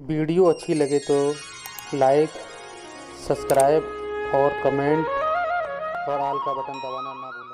Video अच्छी लगे तो लाइक, सब्सक्राइब और कमेंट और आल का बटन दबाना ना भूलें।